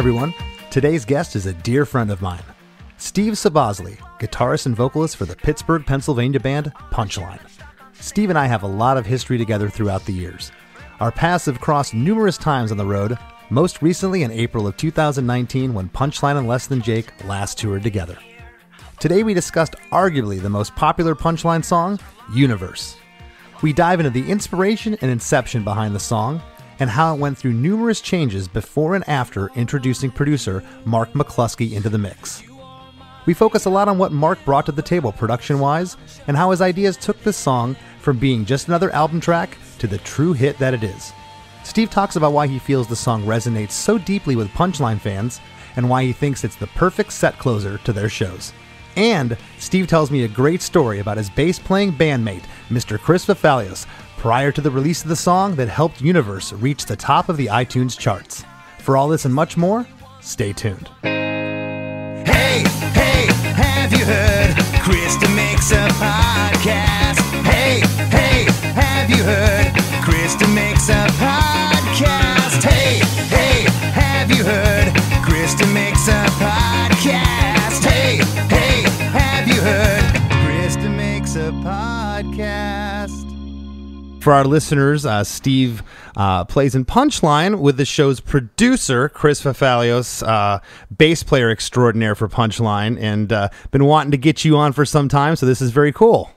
everyone. Today's guest is a dear friend of mine, Steve Soboslai, guitarist and vocalist for the Pittsburgh, Pennsylvania band Punchline. Steve and I have a lot of history together throughout the years. Our paths have crossed numerous times on the road, most recently in April of 2019 when Punchline and Less Than Jake last toured together. Today we discussed arguably the most popular Punchline song, Universe. We dive into the inspiration and inception behind the song and how it went through numerous changes before and after introducing producer Mark McCluskey into the mix. We focus a lot on what Mark brought to the table production wise and how his ideas took this song from being just another album track to the true hit that it is. Steve talks about why he feels the song resonates so deeply with Punchline fans and why he thinks it's the perfect set closer to their shows. And Steve tells me a great story about his bass playing bandmate, Mr. Chris Fafalios, prior to the release of the song that helped Universe reach the top of the iTunes charts. For all this and much more, stay tuned. Hey, hey, have you heard? Chris DeMakes a podcast. Hey, hey, have you heard? Chris DeMakes a podcast. For our listeners, uh, Steve uh, plays in Punchline with the show's producer, Chris Fafalios, uh, bass player extraordinaire for Punchline, and uh, been wanting to get you on for some time, so this is very cool.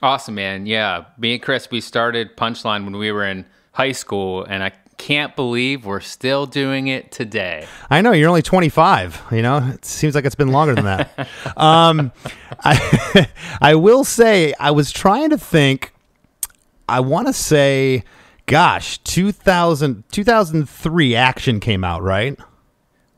Awesome, man. Yeah. Me and Chris, we started Punchline when we were in high school, and I can't believe we're still doing it today. I know you're only 25. You know, it seems like it's been longer than that. um, I, I will say, I was trying to think. I want to say, gosh, 2000, 2003 Action came out, right?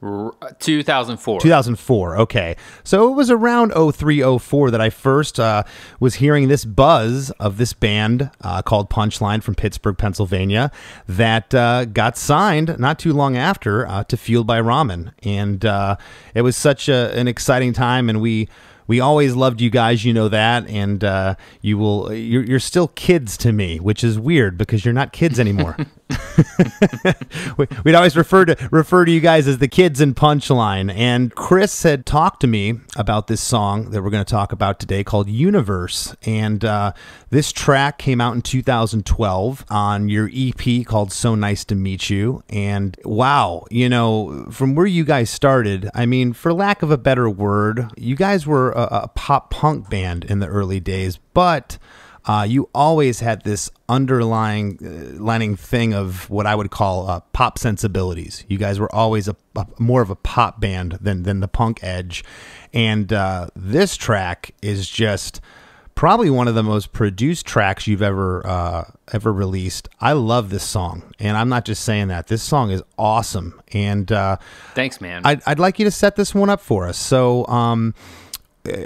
2004. 2004. Okay. So it was around 03, 04 that I first uh, was hearing this buzz of this band uh, called Punchline from Pittsburgh, Pennsylvania, that uh, got signed not too long after uh, to Fueled by Ramen. And uh, it was such a, an exciting time. And we. We always loved you guys, you know that, and uh, you will. You're, you're still kids to me, which is weird because you're not kids anymore. We- We'd always refer to refer to you guys as the kids in Punchline. And Chris had talked to me about this song that we're going to talk about today called Universe. And uh, this track came out in 2012 on your EP called So Nice to Meet You. And wow, you know, from where you guys started, I mean, for lack of a better word, you guys were a, a pop punk band in the early days, but uh, you always had this underlying uh, lining thing of what I would call uh, pop sensibilities. You guys were always a, a more of a pop band than than the punk edge, and uh, this track is just probably one of the most produced tracks you've ever uh, ever released. I love this song, and I'm not just saying that. This song is awesome, and uh, Thanks, man. I'd, I'd like you to set this one up for us. So, um,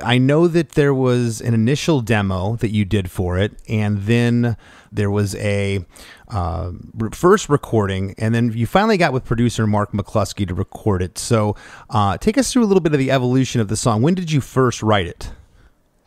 I know that there was an initial demo that you did for it, and then there was a uh, first recording, and then you finally got with producer Mark McCluskey to record it. So, uh, take us through a little bit of the evolution of the song. When did you first write it?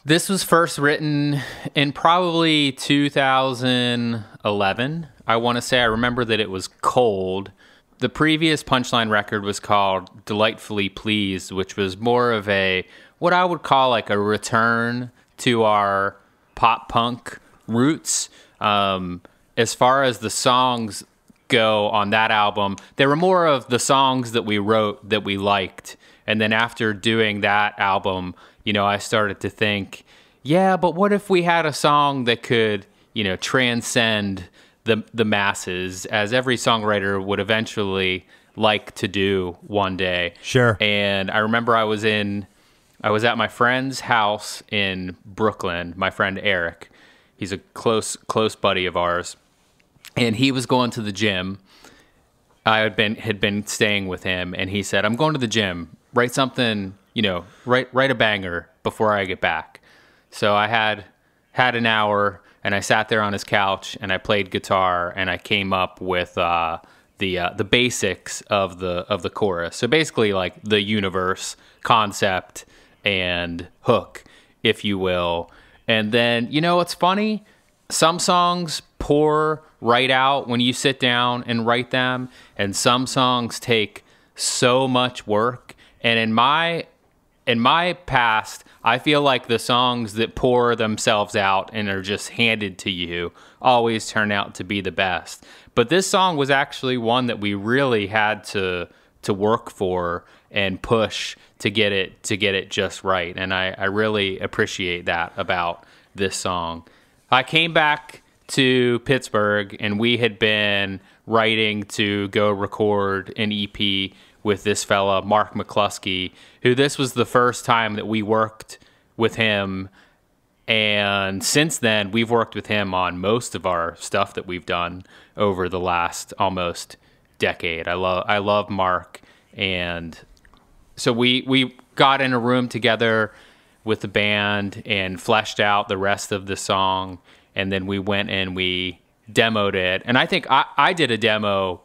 This was first written in probably 2011. I want to say I remember that it was cold. The previous Punchline record was called Delightfully Pleased, which was more of a what I would call like a return to our pop punk roots. Um, as far as the songs go on that album, there were more of the songs that we wrote that we liked. And then after doing that album, you know, I started to think, yeah, but what if we had a song that could, you know, transcend the the masses as every songwriter would eventually like to do one day. Sure. And I remember I was in I was at my friend's house in Brooklyn, my friend Eric. He's a close close buddy of ours. And he was going to the gym. I had been had been staying with him and he said, "I'm going to the gym. Write something, you know, write write a banger before I get back." So I had had an hour and I sat there on his couch and I played guitar and I came up with uh, the uh, the basics of the of the chorus. So basically, like the universe concept and hook, if you will. And then you know what's funny? Some songs pour right out when you sit down and write them, and some songs take so much work. And in my in my past, I feel like the songs that pour themselves out and are just handed to you always turn out to be the best. But this song was actually one that we really had to to work for and push to get it to get it just right. And I, I really appreciate that about this song. I came back to Pittsburgh and we had been writing to go record an EP with this fella, Mark McCluskey, who this was the first time that we worked with him. And since then, we've worked with him on most of our stuff that we've done over the last almost decade. I love I love Mark, and so we we got in a room together with the band and fleshed out the rest of the song, and then we went and we demoed it. And I think I, I did a demo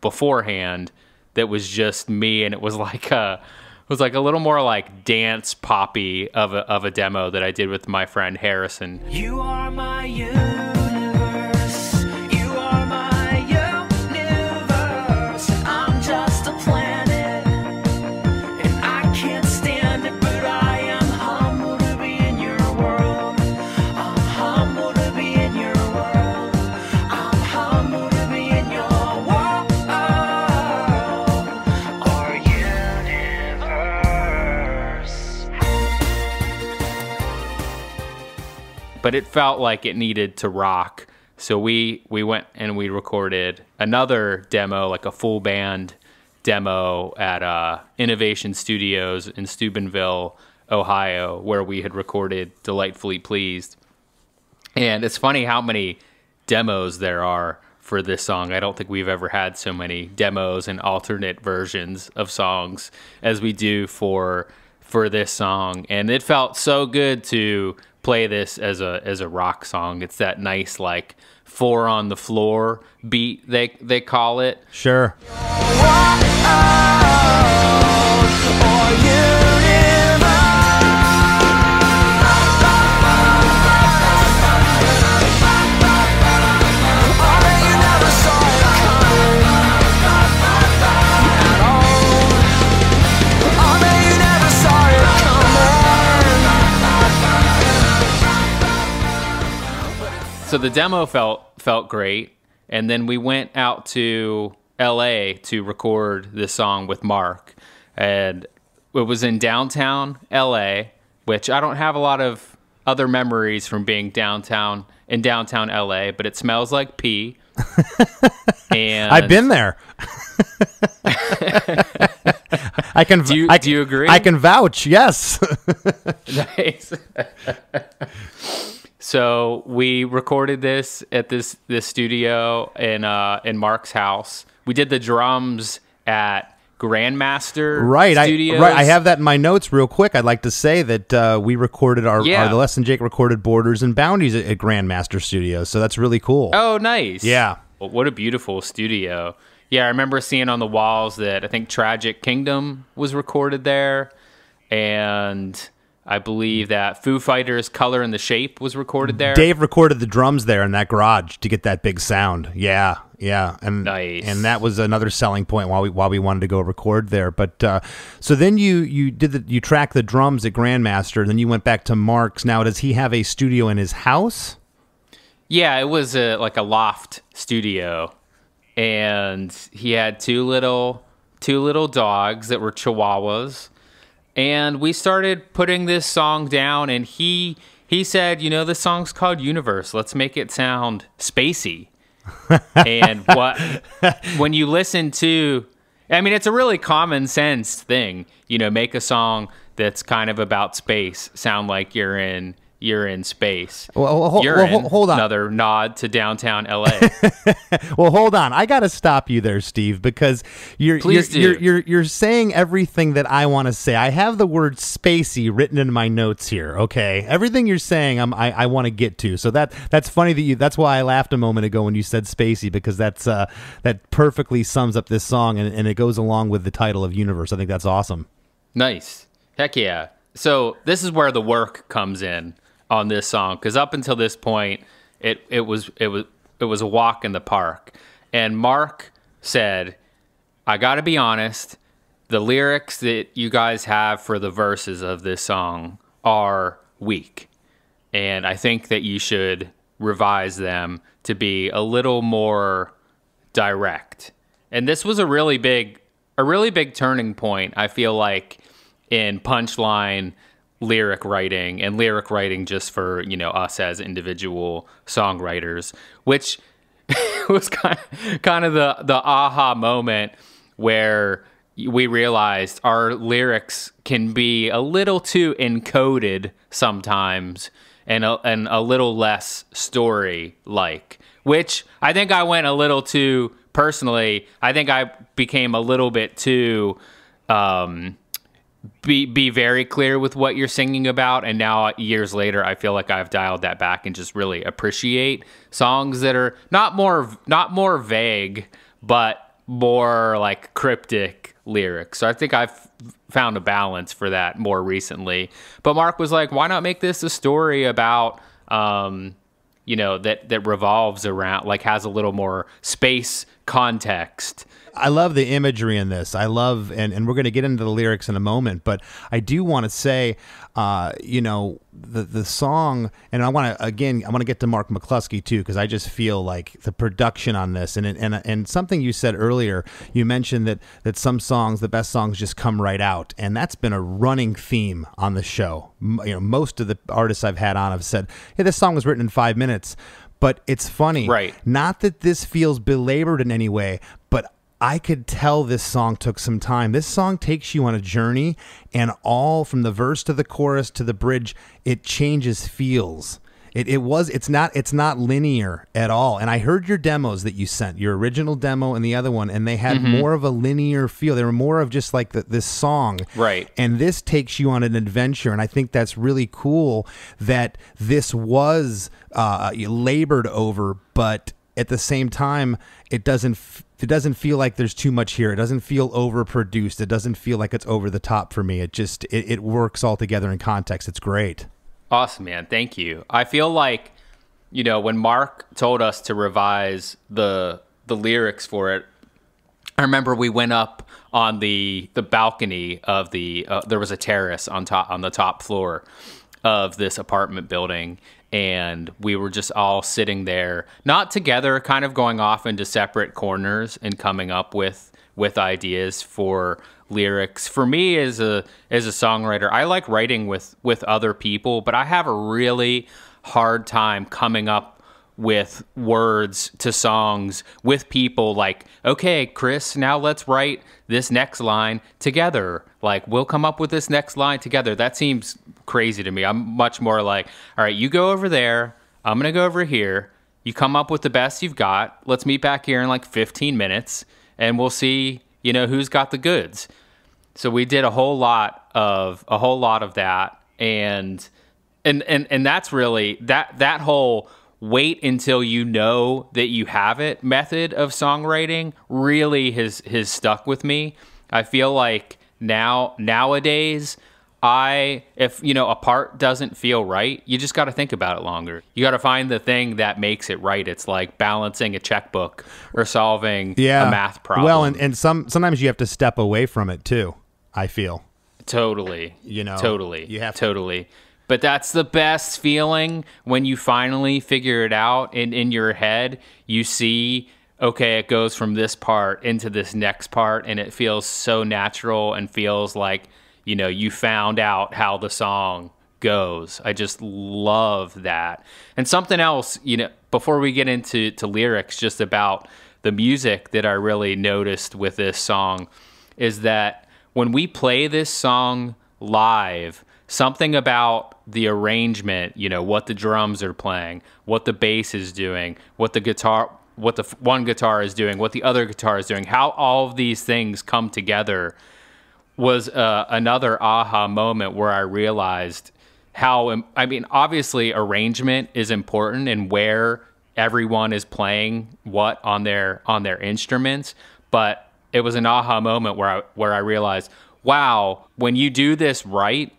beforehand that was just me, and it was like a it was like a little more like dance poppy of a, of a demo that I did with my friend Harrison. You are my. But it felt like it needed to rock. So we we went and we recorded another demo, like a full band demo at uh, Innovation Studios in Steubenville, Ohio, where we had recorded "Delightfully Pleased." And it's funny how many demos there are for this song. I don't think we've ever had so many demos and alternate versions of songs as we do for for this song. And it felt so good to play this as a as a rock song. It's that nice like four on the floor beat they they call it. Sure. Oh. So the demo felt felt great, and then we went out to L.A. to record this song with Mark, and it was in downtown L.A., which I don't have a lot of other memories from being downtown in downtown L.A., but it smells like pee. and I've been there. I can. Do you- I, do you agree? I can vouch. Yes. Nice. So we recorded this at this this studio in uh, in Mark's house. We did the drums at Grandmaster right. I right. I have that in my notes. Real quick, I'd like to say that uh, we recorded our, Yeah. our the Less Than Jake recorded Borders and Bounties at, at Grandmaster Studios. So that's really cool. Oh, nice. Yeah. Well, what a beautiful studio. Yeah, I remember seeing on the walls that I think Tragic Kingdom was recorded there, and I believe that Foo Fighters' "Color and the Shape" was recorded there. Dave recorded the drums there in that garage to get that big sound. Yeah, yeah, and Nice. and that was another selling point while we while we wanted to go record there. But uh, so then you you did the you tracked the drums at Grandmaster, then you went back to Mark's. Now does he have a studio in his house? Yeah, it was a like a loft studio, and he had two little two little dogs that were Chihuahuas, and we started putting this song down. And he he said, you know, this song's called Universe. Let's make it sound spacey. and what when you listen to, I mean, it's a really common sense thing. You know, make a song that's kind of about space sound like you're in you're in space. Well, well, hol- well, in. hold on. Another nod to downtown LA. Well, hold on. I got to stop you there, Steve, because you're you're, you're you're you're saying everything that I want to say. I have the word spacey written in my notes here. Okay, everything you're saying, I'm, I I want to get to. So that that's funny that you. That's why I laughed a moment ago when you said spacey because that's uh that perfectly sums up this song and, and it goes along with the title of Universe. I think that's awesome. nice. Heck yeah. So this is where the work comes in on this song because up until this point, it it was it was it was a walk in the park. And Mark said, "I got to be honest. the lyrics that you guys have for the verses of this song are weak. And I think that you should revise them to be a little more direct. And this was a really big a really big turning point, I feel like, in punchline lyric writing and lyric writing just for, you know, us as individual songwriters, which was kind of, kind of the the aha moment where we realized our lyrics can be a little too encoded sometimes and a, and a little less story like which I think I went a little too personally. I think I became a little bit too um, be be very clear with what you're singing about and now years later I feel like I've dialed that back and just really appreciate songs that are not more not more vague but more like cryptic lyrics. So I think I've found a balance for that more recently. But Mark was like, why not make this a story about um, you know, that that revolves around like has a little more space context I love the imagery in this. I love, and, and we're going to get into the lyrics in a moment, but I do want to say, uh, you know, the the song, and I want to again, I want to get to Mark McCluskey too, because I just feel like the production on this, and and and something you said earlier, you mentioned that that some songs, the best songs, just come right out, and that's been a running theme on the show. M- you know, most of the artists I've had on have said, "Hey, this song was written in five minutes." But it's funny, Right. Not that this feels belabored in any way, I could tell this song took some time. This song takes you on a journey, and all from the verse to the chorus to the bridge, it changes feels. It, it was it's not it's not linear at all. And I heard your demos that you sent, your original demo and the other one, and they had more of a linear feel. They were more of just like the, this song, Right. And this takes you on an adventure, and I think that's really cool that this was uh, labored over, but at the same time, it doesn't f- it doesn't feel like there's too much here. It doesn't feel overproduced. It doesn't feel like it's over the top for me. It just it, it works all together in context. It's great. Awesome, man. Thank you. I feel like, you know, when Mark told us to revise the the lyrics for it, I remember we went up on the the balcony of the uh, there was a terrace on top on the top floor of this apartment building and we were just all sitting there not together kind of going off into separate corners and coming up with with ideas for lyrics. For me as a as a songwriter I like writing with with other people but I have a really hard time coming up with words to songs with people like okay chris now let's write this next line together. Like we'll come up with this next line together. That seems crazy to me. I'm much more like all right you go over there. I'm gonna go over here. You come up with the best you've got. Let's meet back here in like 15 minutes and we'll see you know who's got the goods. So we did a whole lot of a whole lot of that and and and and that's really that that whole wait until you know that you have it method of songwriting really has has stuck with me. I feel like now nowadays I if you know a part doesn't feel right, you just got to think about it longer. You got to find the thing that makes it right. It's like balancing a checkbook or solving Yeah, a math problem. Well, and and some sometimes you have to step away from it too. I feel. Totally. You know, totally. you have to- totally. But that's the best feeling when you finally figure it out in, in your head. You see, okay, it goes from this part into this next part, and it feels so natural and feels like, you know, you found out how the song goes. I just love that. And something else, you know, before we get into to lyrics, just about the music that I really noticed with this song is that when we play this song live, something about the arrangement, you know, what the drums are playing, what the bass is doing, what the guitar what the one guitar is doing, what the other guitar is doing, how all of these things come together was uh, another aha moment where I realized how I mean obviously arrangement is important and where everyone is playing what on their on their instruments but it was an aha moment where I where I realized wow when you do this right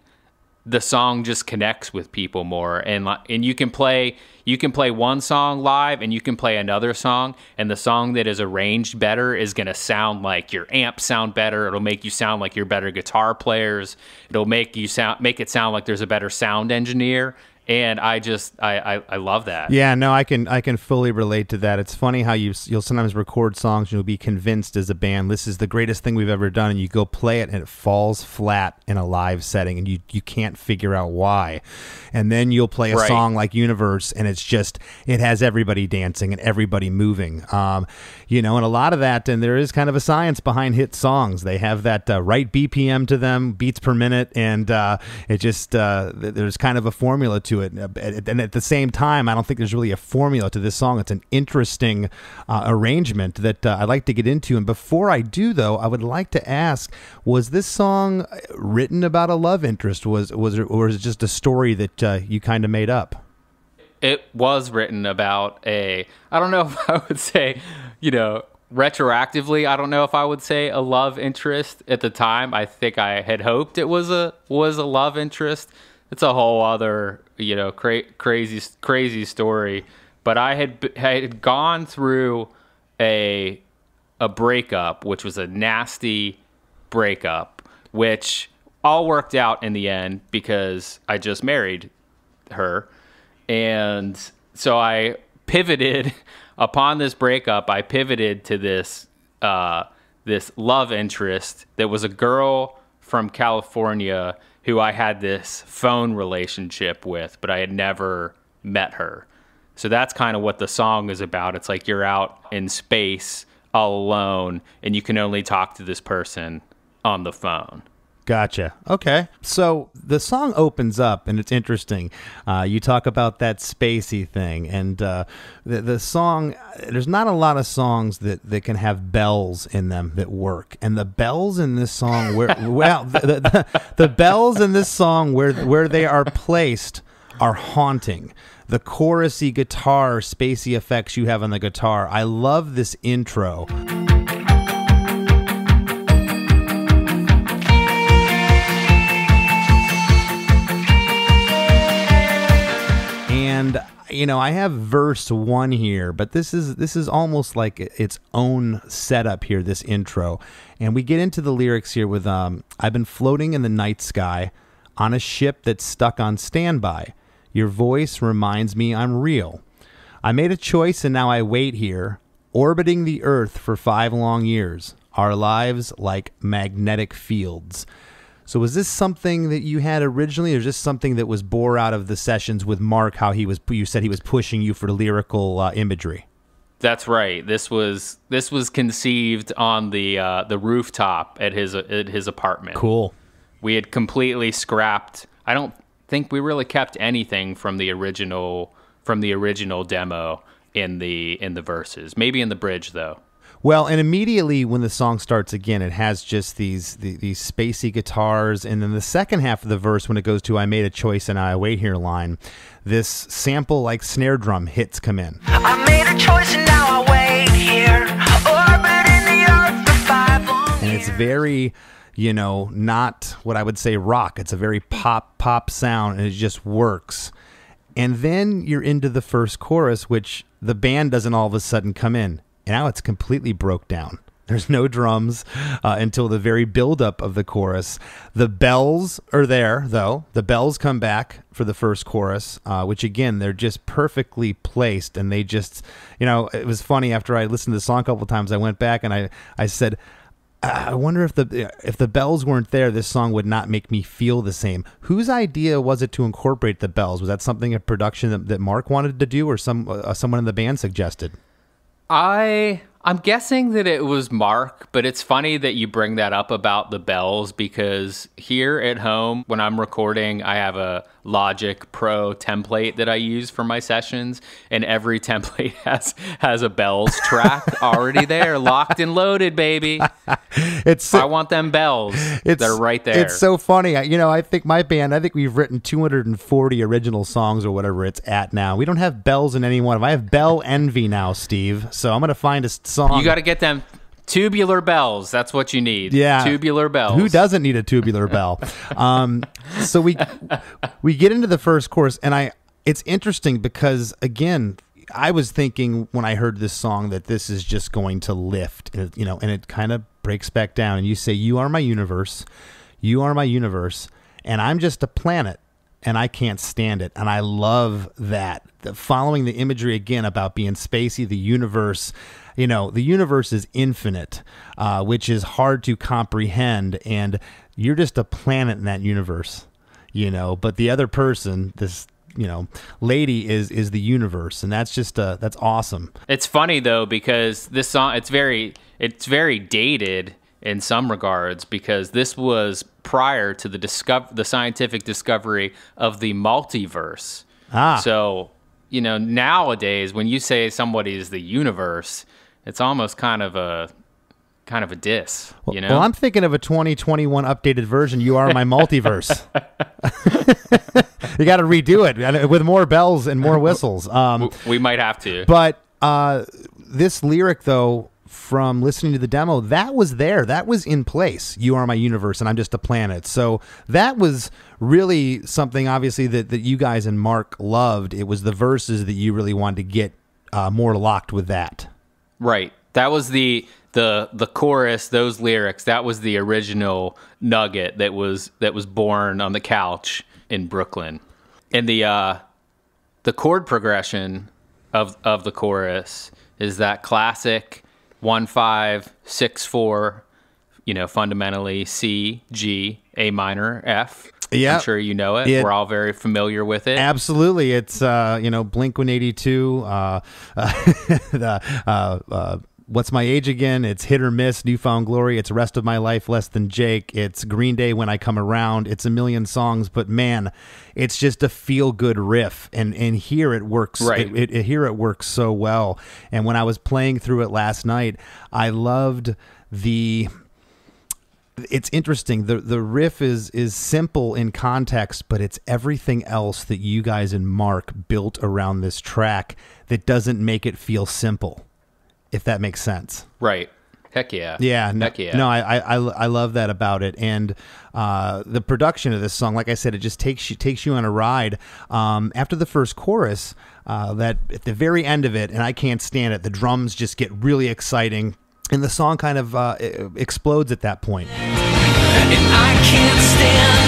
the song just connects with people more. And and you can play you can play one song live and you can play another song and the song that is arranged better is going to sound like your amps sound better. It'll make you sound like you're better guitar players. It'll make you sound make it sound like there's a better sound engineer and I just I, I I love that. Yeah, no, I can I can fully relate to that. It's funny how you you'll sometimes record songs and you'll be convinced as a band this is the greatest thing we've ever done, and you go play it and it falls flat in a live setting, and you you can't figure out why. And then you'll play a Right. song like Universe, and it's just it has everybody dancing and everybody moving. Um, you know, and a lot of that, and there is kind of a science behind hit songs. They have that uh, right BPM to them, beats per minute, and uh, it just uh, there's kind of a formula to it. Uh, And at the same time, I don't think there's really a formula to this song. It's an interesting uh, arrangement that uh, I'd like to get into. And before I do, though, I would like to ask: Was this song written about a love interest? Was was it, or is it just a story that uh, you kind of made up? it was written about a I don't know if I would say, you know, retroactively, I don't know if I would say a love interest at the time. I think I had hoped it was a was a love interest. It's a whole other, you know, cra- crazy crazy story, but I had had gone through a a breakup, which was a nasty breakup, which all worked out in the end because I just married her. And so I pivoted upon this breakup. I pivoted to this uh, this love interest that was a girl from California who I had this phone relationship with, but I had never met her. So that's kind of what the song is about. It's like you're out in space all alone and you can only talk to this person on the phone. Gotcha. Okay. So the song opens up, and it's interesting. Uh, you talk about that spacey thing, and uh, the the song. There's not a lot of songs that, that can have bells in them that work, and the bells in this song, where well, the, the, the, the bells in this song where where they are placed are haunting. The chorusy guitar, spacey effects you have on the guitar. I love this intro. You know i have verse one here but this is this is almost like its own setup here this intro. And we get into the lyrics here with um i've been floating in the night sky on a ship that's stuck on standby. Your voice reminds me i'm real. I made a choice and now i wait here orbiting the earth for five long years. Our lives like magnetic fields so was this something that you had originally, or just something that was bore out of the sessions with Mark? How he was, you said he was pushing you for lyrical uh, imagery. That's right. This was this was conceived on the uh, the rooftop at his at his apartment. Cool. We had completely scrapped. I don't think we really kept anything from the original from the original demo in the in the verses. Maybe in the bridge though. Well, and immediately when the song starts again, it has just these the, these spacey guitars, and then the second half of the verse, when it goes to "I made a choice and I wait here" line, this sample like snare drum hits come in. I made a choice and now I wait here, orbiting the earth for five long and it's very you know not what i would say rock. It's a very pop pop sound and it just works. And then you're into the first chorus which the band doesn't all of a sudden come in and now it's completely broke down there's no drums uh, until the very buildup of the chorus. The bells are there, though. The bells come back for the first chorus, uh, which again, they're just perfectly placed. And they just, you know, it was funny after I listened to the song a couple times, I went back and I, I said, I wonder if the if the bells weren't there, this song would not make me feel the same. Whose idea was it to incorporate the bells? Was that something a production that, that Mark wanted to do, or some uh, someone in the band suggested? I I'm guessing that it was Mark, but it's funny that you bring that up about the bells because here at home when I'm recording, I have a Logic Pro template that I use for my sessions, and every template has has a bells track already there, locked and loaded, baby. It's I want them bells. It's, They're right there. It's so funny. I- You know, I think my band, I think we've written 240 original songs or whatever it's at now. We don't have bells in any one of them. I have bell envy now, Steve. So I'm going to find a song. you got to get them Tubular bells. That's what you need. Yeah. Tubular bells. Who doesn't need a tubular bell? Um, so we we get into the first course, and I it's interesting because again, I was thinking when I heard this song that this is just going to lift, you know, and it kind of breaks back down. And you say, "You are my universe, you are my universe, and I'm just a planet." And I can't stand it. And I love that. The, following the imagery again about being spacey, the universe, you know, the universe is infinite, uh, which is hard to comprehend. And you're just a planet in that universe, you know. But the other person, this, you know, lady is is the universe, and that's just uh, that's awesome. It's funny though because this song it's very it's very dated in some regards because this was prior to the discover the scientific discovery of the multiverse. Ah. So, you know, nowadays when you say somebody is the universe, it's almost kind of a kind of a diss, you know? Well, I'm thinking of a 2021 updated version. You are my multiverse. you got to redo it with more bells and more whistles. Um, we might have to. But uh, this lyric, though, from listening to the demo, that was there. That was in place. You are my universe, and I'm just a planet. So that was really something, obviously, that, that you guys and Mark loved. It was the verses that you really wanted to get uh, more locked with that. Right. That was the the the chorus, those lyrics. That was the original nugget that was that was born on the couch in Brooklyn. And the uh the chord progression of of the chorus is that classic one five six four, you know, fundamentally C G A minor F. Yeah. I'm sure you know it. It- We're all very familiar with it. Absolutely, it's uh, you know Blink One Eighty Two. Uh, uh, the uh, uh, What's my age again? It's hit or miss. Newfound glory. It's rest of my life. Less than Jake. It's Green Day when I come around. It's a million songs, but man, it's just a feel good riff, and and here it works. Right. It, it, here it works so well. And when I was playing through it last night, I loved the it's interesting. The the riff is is simple in context, but it's everything else that you guys and Mark built around this track that doesn't make it feel simple. If that makes sense. Right. Heck yeah. Yeah, no, Heck yeah. no, I, I I I love that about it, and uh, the production of this song, like I said, it just takes you takes you on a ride. Um, after the first chorus, uh, that at the very end of it, and I can't stand it. The drums just get really exciting, and the song kind of uh, explodes at that point. And I can't stand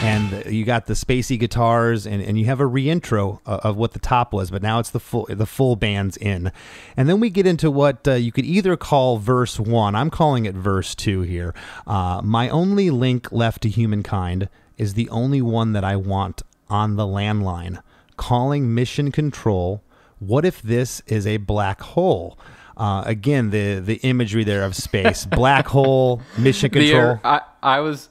and you got the spacey guitars and, and you have a reintro of, of what the top was but now it's the full the full band's in. And then we get into what uh, you could either call verse one i'm calling it verse two here uh, my only link left to humankind is the only one that i want on the landline calling mission control what if this is a black hole? Uh, again the the imagery there of space. Black hole mission The- control. I, I was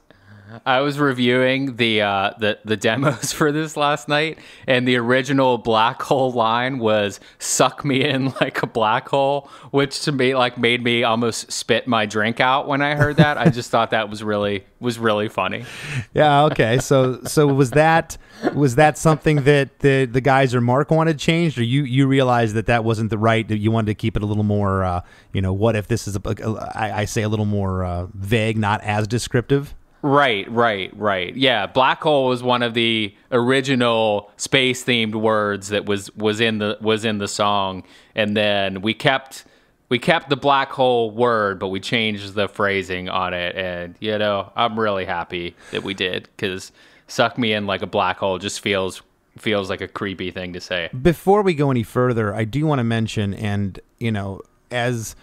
I was reviewing the uh, the the demos for this last night, and the original black hole line was "suck me in like a black hole," which to me like made me almost spit my drink out when I heard that. I just thought that was really was really funny. Yeah. Okay. So so was that was that something that the the guys or Mark wanted changed, or you you realized that that wasn't the right? that You wanted to keep it a little more. Uh, you know, what if this is a, I I say a little more uh, vague, not as descriptive. Right, right, right. Yeah, black hole was one of the original space themed words that was was in the was in the song, and then we kept we kept the black hole word, but we changed the phrasing on it, and you know I'm really happy that we did because "suck me in like a black hole" just feels feels like a creepy thing to say. Before we go any further, I do want to mention, and you know, as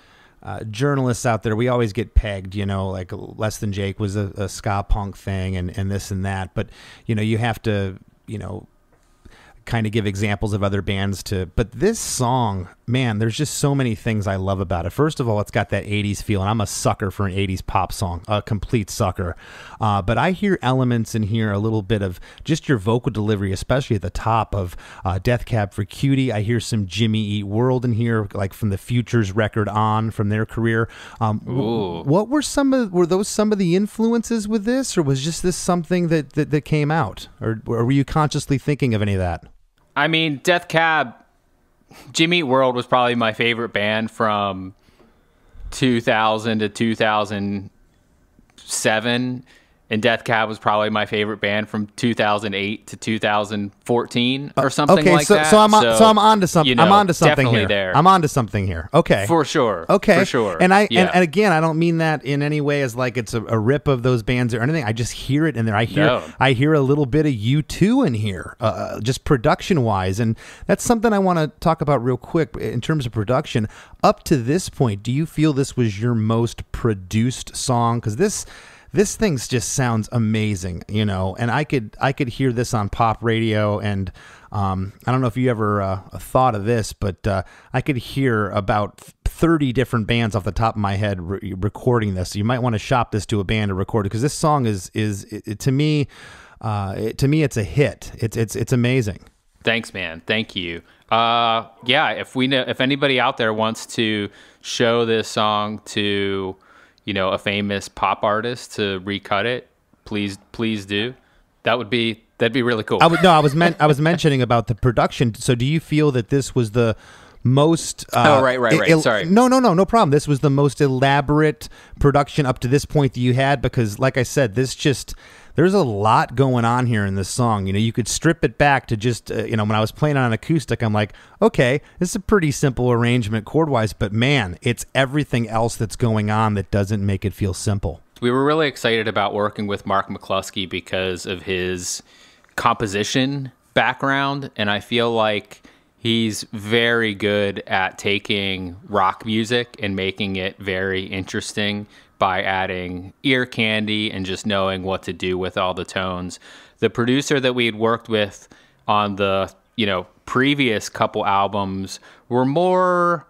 uh, journalists out there, we always get pegged, you know, like Less Than Jake was a, a ska punk thing and, and this and that. But, you know, you have to, you know, kind of give examples of other bands to but this song man there's just so many things i love about it. First of all it's got that 80s feel and i'm a sucker for an 80s pop song a complete sucker. Uh, but i hear elements in here a little bit of just your vocal delivery especially at the top of uh, death cab for cutie. I hear some jimmy eat world in here like from the futures record on from their career. Um, Ooh. what were some of were those some of the influences with this or was just this something that that, that came out? Or, or were you consciously thinking of any of that I mean, Death Cab Jimmy World was probably my favorite band from 2000 to 2007. And Death Cab was probably my favorite band from 2008 to 2014 or something Uh, okay, like so, that. so I'm on, so, I'm on to something. you know, I'm on to something here. there. I'm on to something here. Okay. for sure. Okay, for sure. And I yeah. and, and again, I don't mean that in any way as like it's a, a rip of those bands or anything. I just hear it in there. I hear No. I hear a little bit of U2 in here, uh, uh, just production wise, and that's something I want to talk about real quick in terms of production. Up to this point, do you feel this was your most produced song? Because this this thing just sounds amazing, you know. And I could I could hear this on pop radio, and um, I don't know if you ever uh, thought of this, but uh, I could hear about thirty different bands off the top of my head re- recording this. You might want to shop this to a band to record it because this song is is it, it- to me. Uh, it, to me, it's a hit. It's it's it's amazing. Thanks, man. Thank you. Uh, yeah, if we know, if anybody out there wants to show this song to, you know, a famous pop artist to recut it, please, please do. That would be that'd be really cool. I would no, I was meant I was mentioning about the production. So do you feel that this was the most uh, Oh, right, right, right. il- Sorry. No, no, no, no problem. This was the most elaborate production up to this point that you had because like I said, this just there's a lot going on here in this song. You know, you could strip it back to just uh, you know, when I was playing on an acoustic, I'm like, okay, this is a pretty simple arrangement chord wise, but man, it's everything else that's going on that doesn't make it feel simple. we were really excited about working with Mark McCluskey because of his composition background, and I feel like he's very good at taking rock music and making it very interesting by adding ear candy and just knowing what to do with all the tones. The producer that we had worked with on the, you know, previous couple albums were more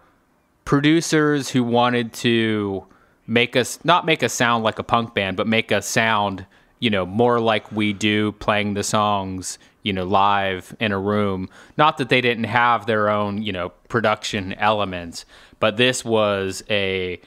producers who wanted to make us not make us sound like a punk band, but make us sound, you know, more like we do playing the songs, you know, live in a room. Not that they didn't have their own, you know, production elements, but this was a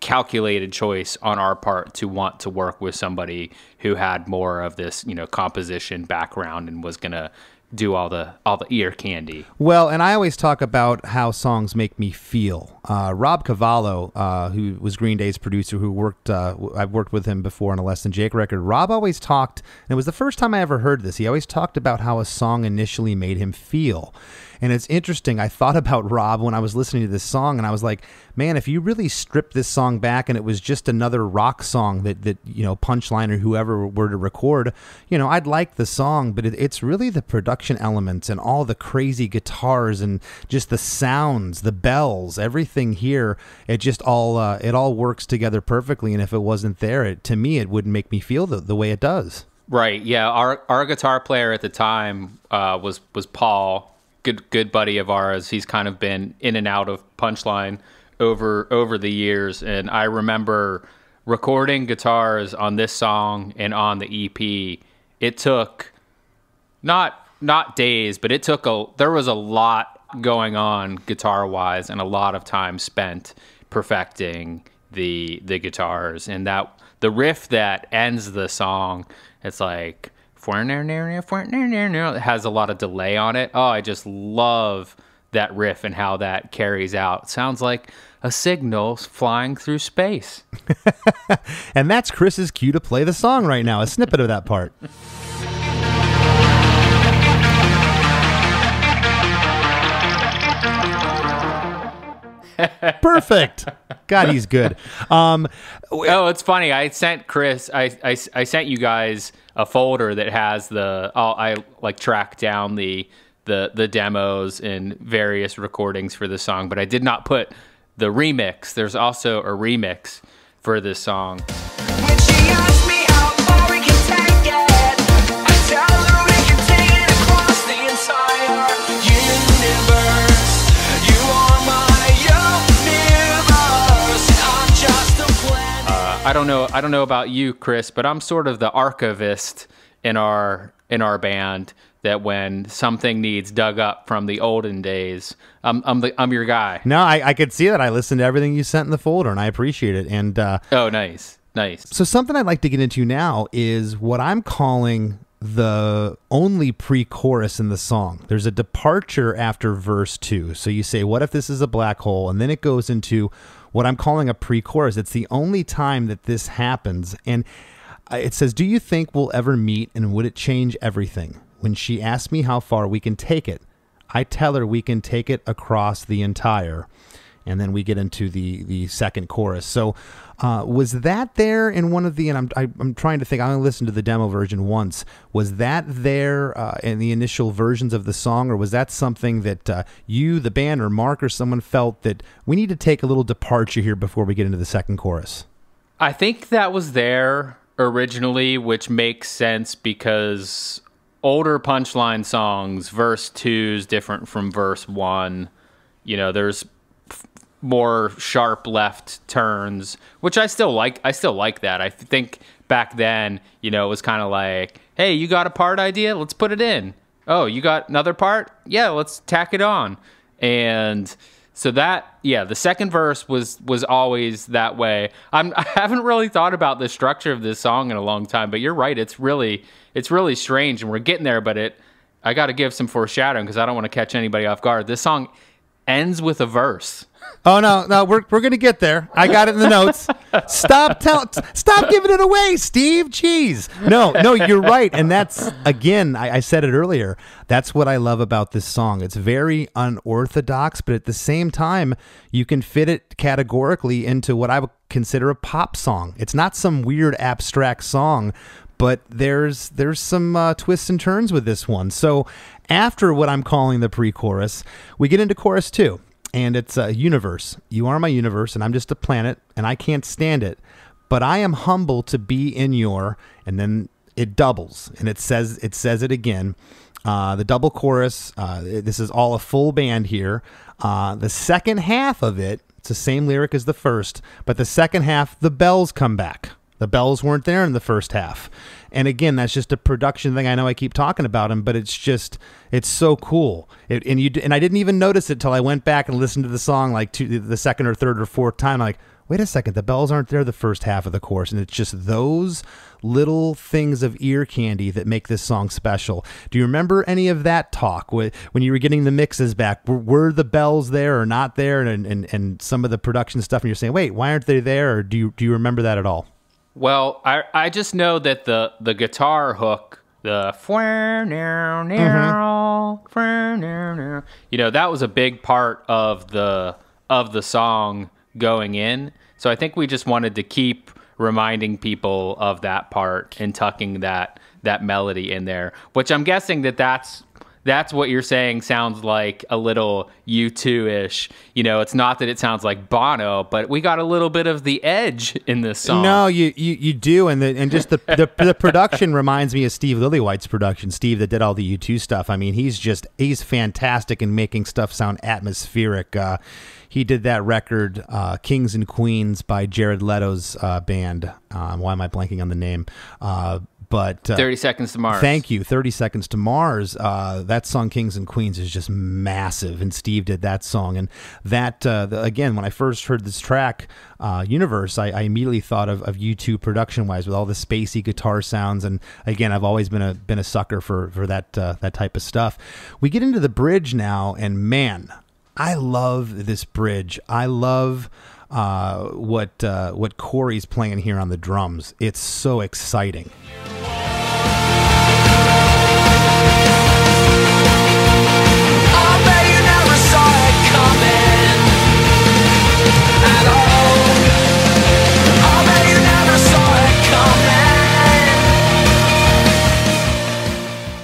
calculated choice on our part to want to work with somebody who had more of this, you know, composition background and was gonna do all the all the ear candy. Well, and I always talk about how songs make me feel. Uh, Rob Cavallo, uh, who was Green Day's producer, who worked, uh, w- I've worked with him before on a Less Than Jake record. Rob always talked, and it was the first time I ever heard this. He always talked about how a song initially made him feel. And it's interesting. I thought about Rob when I was listening to this song, and I was like, man, if you really stripped this song back and it was just another rock song that, that you know, Punchline or whoever were to record, you know, I'd like the song, but it, it's really the production elements and all the crazy guitars and just the sounds, the bells, everything here. It just all uh, it all works together perfectly. And if it wasn't there, it, to me, it wouldn't make me feel the, the way it does. Right. Yeah. Our our guitar player at the time uh, was was Paul, good good buddy of ours. He's kind of been in and out of Punchline over over the years, and I remember recording guitars on this song and on the EP. It took not not days, but it took a there was a lot going on guitar wise and a lot of time spent perfecting the the guitars and that the riff that ends the song it's like it has a lot of delay on it. Oh, I just love that riff and how that carries out. Sounds like a signal flying through space. And that's Chris's cue to play the song right now, a snippet of that part. Perfect. God, he's good. Um, Oh, it's funny. I sent Chris. I, I, I sent you guys a folder that has the. I'll, I like track down the the the demos and various recordings for the song, but I did not put the remix. There's also a remix for this song. I don't know. I don't know about you, Chris, but I'm sort of the archivist in our in our band. That when something needs dug up from the olden days, I'm I'm the I'm your guy. no, I, I could see that. I listened to everything you sent in the folder, and I appreciate it. And uh, Oh, nice, nice. So something I'd like to get into now is what I'm calling the only pre-chorus in the song. There's a departure after verse 2. So you say what if this is a black hole and then it goes into what I'm calling a pre-chorus. It's the only time that this happens and it says, "Do you think we'll ever meet and would it change everything?" When she asks me how far we can take it, I tell her we can take it across the entire and then we get into the the second chorus. So, uh, was that there in one of the? And I'm I, I'm trying to think. I only listened to the demo version once. Was that there uh, in the initial versions of the song, or was that something that uh, you, the band, or Mark, or someone felt that we need to take a little departure here before we get into the second chorus? I think that was there originally, which makes sense because older punchline songs, verse two is different from verse one. You know, there's more sharp left turns, which I still like. I still like that. I think back then, you know, it was kind of like, hey, you got a part idea? Let's put it in. Oh, you got another part? Yeah, let's tack it on. And so that yeah, the second verse was was always that way. I'm I haven't really thought about the structure of this song in a long time, but you're right. It's really it's really strange, and we're getting there. But it I got to give some foreshadowing because I don't want to catch anybody off guard. This song ends with a verse. Oh no, no, we're we're gonna get there. I got it in the notes. Stop tell, stop giving it away, Steve. Jeez. No, no, you're right, and that's again. I, I said it earlier. That's what I love about this song. It's very unorthodox, but at the same time, you can fit it categorically into what I would consider a pop song. It's not some weird abstract song, but there's there's some uh, twists and turns with this one. So after what I'm calling the pre-chorus, we get into chorus two and it's a universe. You are my universe, and I'm just a planet, and I can't stand it. But I am humble to be in your, and then it doubles, and it says it says it again. Uh, the double chorus. Uh, this is all a full band here. Uh, the second half of it, it's the same lyric as the first, but the second half, the bells come back. The bells weren't there in the first half. And again, that's just a production thing. I know I keep talking about them, but it's just it's so cool. It, and you and I didn't even notice it till I went back and listened to the song like two, the second or third or fourth time. I'm like, wait a second, the bells aren't there the first half of the course, and it's just those little things of ear candy that make this song special. Do you remember any of that talk when when you were getting the mixes back? Were, were the bells there or not there, and, and and some of the production stuff? And you're saying, wait, why aren't they there? Or do you do you remember that at all? Well, I I just know that the the guitar hook, the mm-hmm. you know, that was a big part of the of the song going in. So I think we just wanted to keep reminding people of that part and tucking that that melody in there, which I'm guessing that that's that's what you're saying sounds like a little U2-ish. You know, it's not that it sounds like Bono, but we got a little bit of the edge in this song. No, you, you you do, and the and just the, the the production reminds me of Steve Lillywhite's production. Steve that did all the U2 stuff. I mean, he's just he's fantastic in making stuff sound atmospheric. Uh, he did that record, uh, Kings and Queens, by Jared Leto's uh, band. Um, why am I blanking on the name? But uh, 30 Seconds to Mars. Thank you. 30 Seconds to Mars. Uh, that song, Kings and Queens, is just massive. And Steve did that song. And that, uh, the, again, when I first heard this track, uh, Universe, I, I immediately thought of, of U2 production wise with all the spacey guitar sounds. And again, I've always been a, been a sucker for, for that, uh, that type of stuff. We get into the bridge now, and man, I love this bridge. I love uh, what uh, what Corey's playing here on the drums. It's so exciting. I bet you never saw it coming at all. I bet you never saw it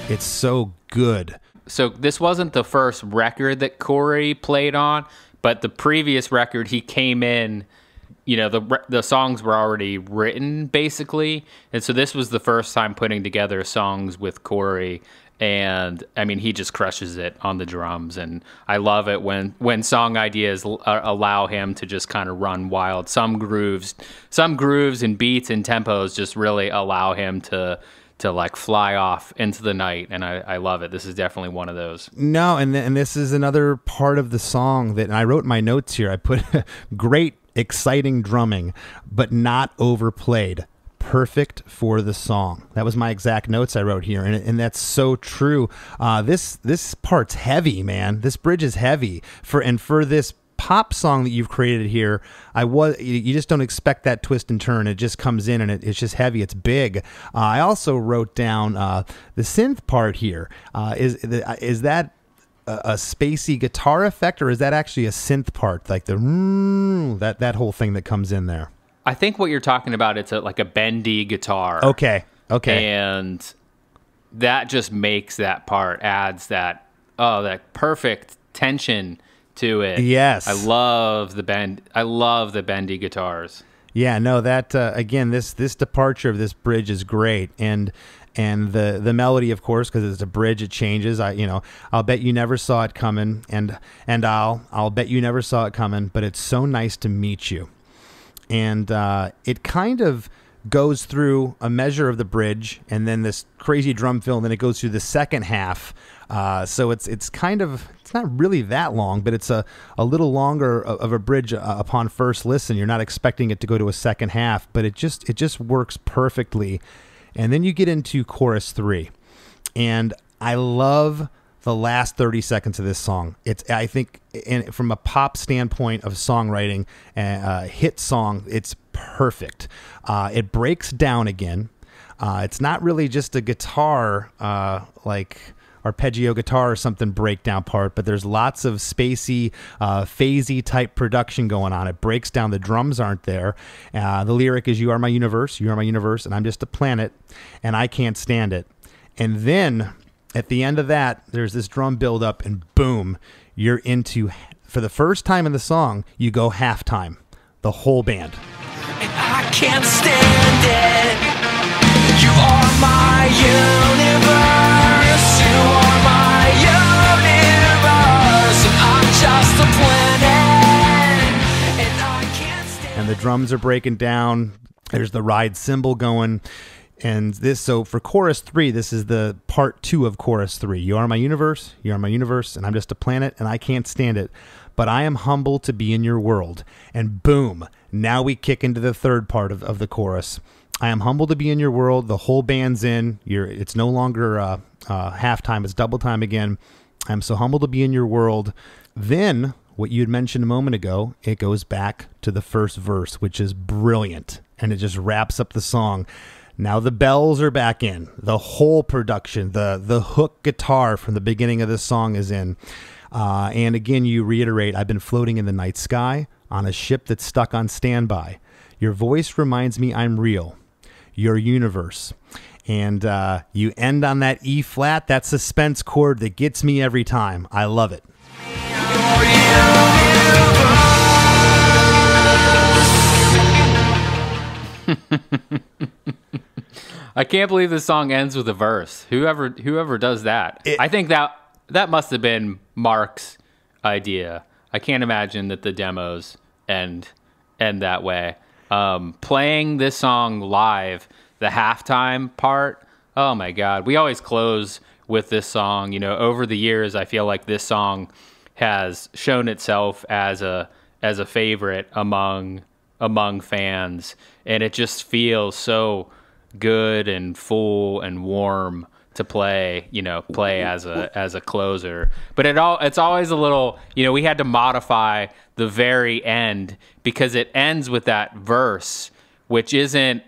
coming. It's so good. So this wasn't the first record that Corey played on, but the previous record he came in, you know, the the songs were already written basically, and so this was the first time putting together songs with Corey. And I mean, he just crushes it on the drums, and I love it when when song ideas l- uh, allow him to just kind of run wild. Some grooves, some grooves and beats and tempos just really allow him to to like fly off into the night, and I, I love it. This is definitely one of those. No, and th- and this is another part of the song that I wrote my notes here. I put great, exciting drumming, but not overplayed. perfect for the song. That was my exact notes I wrote here, and, and that's so true. Uh, this this part's heavy, man. This bridge is heavy for and for this pop song that you've created here. I was you just don't expect that twist and turn. It just comes in and it, it's just heavy. It's big. Uh, I also wrote down uh, the synth part here. Uh, is is that a, a spacey guitar effect, or is that actually a synth part, like the mm, that that whole thing that comes in there? I think what you're talking about it's a, like a bendy guitar. Okay, okay, And that just makes that part adds that oh that perfect tension to it. Yes. I love the bend. I love the bendy guitars. yeah. No, that uh, again, this this departure of this bridge is great, and and the the melody, of course, because it's a bridge, it changes. I you know, I'll bet you never saw it coming, and and I'll I'll bet you never saw it coming. But it's so nice to meet you. and uh, it kind of goes through a measure of the bridge and then this crazy drum fill and then it goes through the second half uh, so it's it's kind of it's not really that long but it's a, a little longer of, a bridge uh, upon first listen you're not expecting it to go to a second half but it just it just works perfectly and then you get into chorus three and I love the last 30 seconds of this song. It's I think in, from a pop standpoint of songwriting, a uh, hit song, it's perfect. Uh, it breaks down again. Uh, it's not really just a guitar uh, like arpeggio guitar or something breakdown part, but there's lots of spacey, uh, phasey type production going on. It breaks down. The drums aren't there. Uh, the lyric is "You are my universe, you are my universe, and I'm just a planet, and I can't stand it." And then at the end of that, there's this drum build up, and boom, you're into. For the first time in the song, you go halftime. The whole band. and I can't stand it. You are my universe. And the drums are breaking down. There's the ride cymbal going. And this, so for chorus three, this is the part two of chorus three. You are my universe, you are my universe, and I'm just a planet, and I can't stand it. But I am humble to be in your world. And boom, now we kick into the third part of, of the chorus. I am humble to be in your world. The whole band's in. You're, it's no longer uh, uh, halftime, it's double time again. I'm so humble to be in your world. Then, what you had mentioned a moment ago, it goes back to the first verse, which is brilliant. And it just wraps up the song. Now the bells are back in. The whole production, the the hook guitar from the beginning of this song is in. Uh, and again, you reiterate, I've been floating in the night sky on a ship that's stuck on standby. Your voice reminds me I'm real. Your universe. And uh, you end on that E flat, that suspense chord that gets me every time. I love it. I can't believe this song ends with a verse. Whoever whoever does that, It- I think that that must have been Mark's idea. I can't imagine that the demos end end that way. Um, playing this song live, the halftime part. Oh my God, we always close with this song. You know, over the years, I feel like this song has shown itself as a as a favorite among among fans, and it just feels so good and full and warm to play you know play as a as a closer. But it all it's always a little you know we had to modify the very end because it ends with that verse which isn't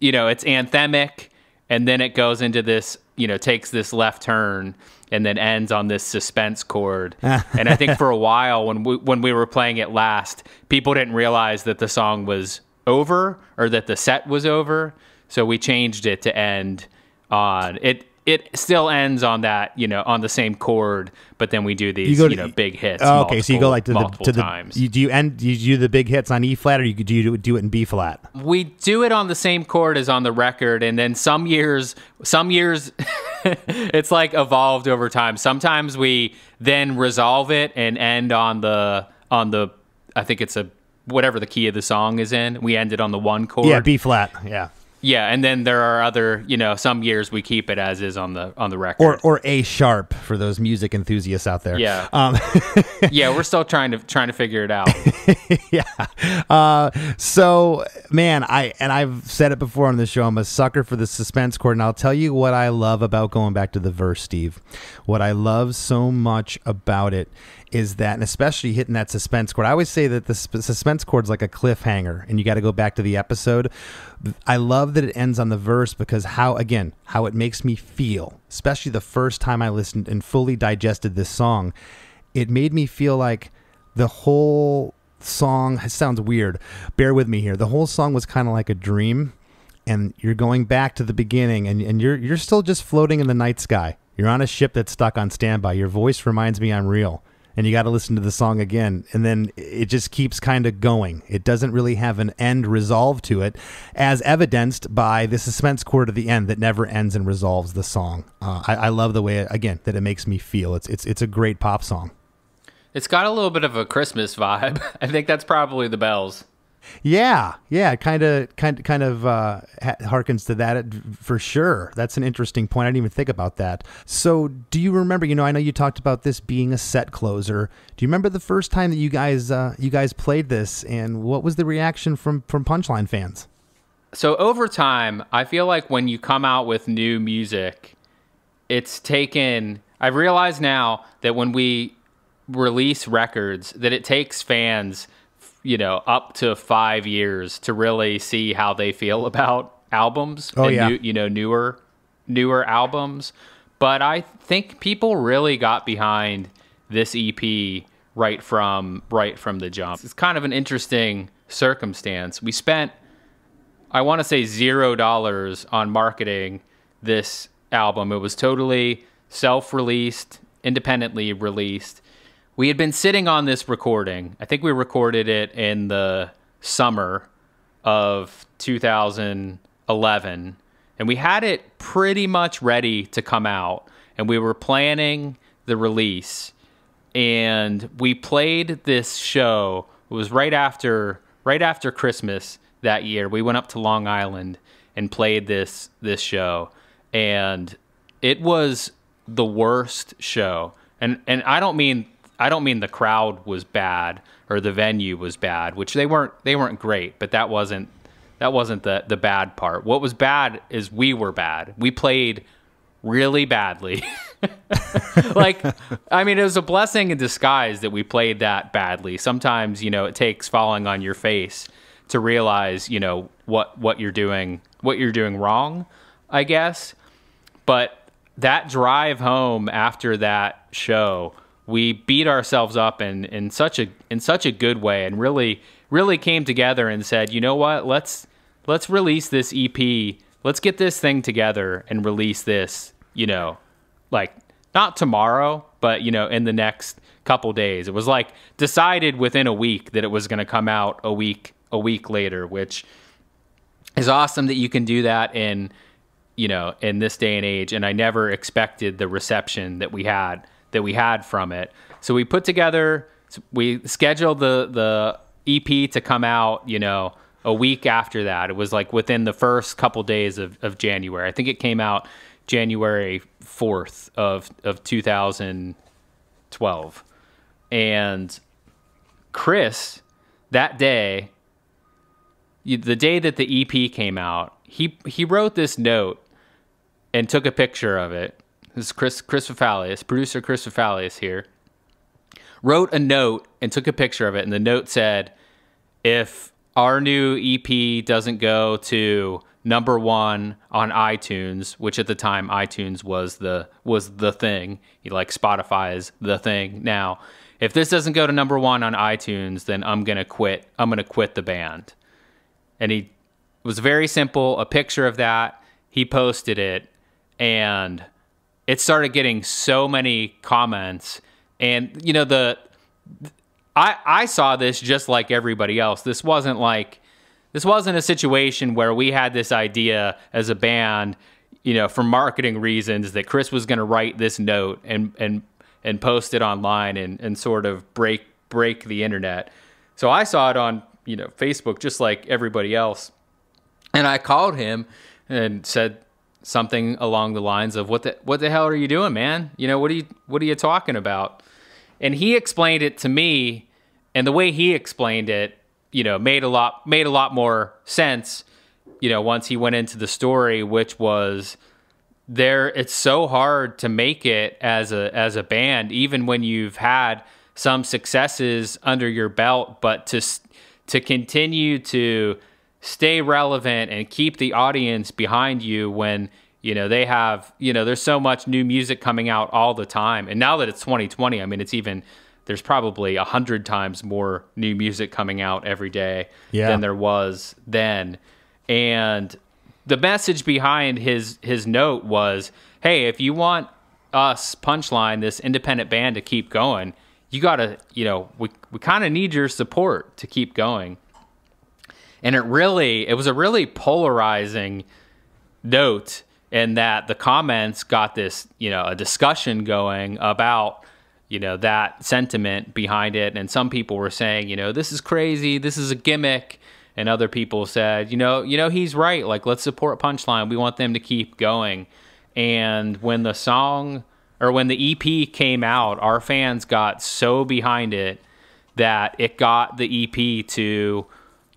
you know it's anthemic and then it goes into this you know takes this left turn and then ends on this suspense chord and i think for a while when we when we were playing it last people didn't realize that the song was over or that the set was over so we changed it to end on it it still ends on that you know on the same chord but then we do these you, to- know big hits Oh, okay, so you go like to the to the. times You, do you end? Do you do the big hits on E flat, or you do you do it in B flat? we do it on the same chord as on the record and then some years some years it's like evolved over time sometimes we then resolve it and end on the on the i think it's a whatever the key of the song is in we end it on the one chord Yeah, B flat. Yeah. Yeah, and then there are other, you know, some years we keep it as is on the on the record. Or or A sharp for those music enthusiasts out there. yeah, Um, yeah, we're still trying to trying to figure it out. yeah. Uh, so, man, I and I've said it before on the show. I'm a sucker for the suspense chord, and I'll tell you what I love about going back to the verse, Steve. What I love so much about it is that, and especially hitting that suspense chord. I always say that the sp- suspense chord's like a cliffhanger, and you got to go back to the episode. I love that it ends on the verse because how, again, how it makes me feel, especially the first time I listened and fully digested this song. It made me feel like the whole song sounds weird bear with me here. The whole song was kind of like a dream and you're going back to the beginning and, and you're you're still just floating in the night sky. You're on a ship that's stuck on standby. Your voice reminds me i'm real and you got to listen to the song again. And then it just keeps kind of going. It doesn't really have an end resolve to it as evidenced by the suspense chord at the end that never ends and resolves the song. Uh, I, I love the way it, again that it makes me feel. It's it's it's a great pop song. It's got a little bit of a Christmas vibe. I think that's probably the bells. Yeah, yeah, kind of, kind, kind of uh, harkens to that for sure. That's an interesting point. I didn't even think about that. So, do you remember? You know, I know you talked about this being a set closer. Do you remember the first time that you guys, uh, you guys played this, and what was the reaction from from Punchline fans? So over time, I feel like when you come out with new music, it's taken. I realize now that when we release records, that it takes fans, you know, up to five years to really see how they feel about albums. Oh, and yeah. new, you know, newer, newer albums. But I think people really got behind this EP right from right from the jump. It's kind of an interesting circumstance. We spent I want to say zero dollars on marketing this album. It was totally self released, independently released. We had been sitting on this recording. I think we recorded it in the summer of 2011, and we had it pretty much ready to come out. And we were planning the release, and we played this show. It was right after right after Christmas that year. We went up to Long Island and played this this show, and it was the worst show. And and I don't mean I don't mean the crowd was bad or the venue was bad, which they weren't they weren't great, but that wasn't that wasn't the the bad part. What was bad is we were bad. We played really badly. like I mean it was a blessing in disguise that we played that badly. Sometimes, you know, it takes falling on your face to realize, you know, what what you're doing what you're doing wrong, I guess. But that drive home after that show, we beat ourselves up in, in such a in such a good way and really really came together and said, you know what, let's let's release this EP. Let's get this thing together and release this, you know, like not tomorrow, but you know, in the next couple days. It was like decided within a week that it was going to come out a week a week later, which is awesome that you can do that in you know in this day and age and i never expected the reception that we had that we had from it. So we put together we scheduled the the ep to come out you know a week after that. It was like within the first couple days of, of january. I think it came out january 4th of of 2012 and chris that day the day that the EP came out, he he wrote this note and took a picture of it. This is Chris Chris Fafalios, producer Chris Fafalios here. Wrote a note and took a picture of it, and the note said, "If our new EP doesn't go to number one on iTunes, which at the time iTunes was the was the thing, like Spotify is the thing now. If this doesn't go to number one on iTunes, then I'm gonna quit. I'm gonna quit the band." and he was very simple a picture of that he posted it and it started getting so many comments. And you know the i i saw this just like everybody else. This wasn't like this wasn't a situation where we had this idea as a band you know for marketing reasons that chris was going to write this note and and and post it online and and sort of break break the internet. So i saw it on you know facebook just like everybody else. And I called him and said something along the lines of what the what the hell are you doing, man? You know, what are you what are you talking about? And he explained it to me, and the way he explained it, you know, made a lot made a lot more sense, you know, once he went into the story, which was there it's so hard to make it as a as a band even when you've had some successes under your belt but to to continue to stay relevant and keep the audience behind you when you know they have you know there's so much new music coming out all the time. And now that it's 2020 i mean it's even there's probably a hundred times more new music coming out every day Yeah. than there was then. And the message behind his his note was hey if you want us punchline this independent band to keep going you gotta you know we, we kind of need your support to keep going and it really it was a really polarizing note in that the comments got this you know a discussion going about you know that sentiment behind it. And some people were saying you know this is crazy this is a gimmick. And other people said you know you know he's right. Like let's support punchline. We want them to keep going. And when the song or when the ep came out our fans got so behind it that it got the ep to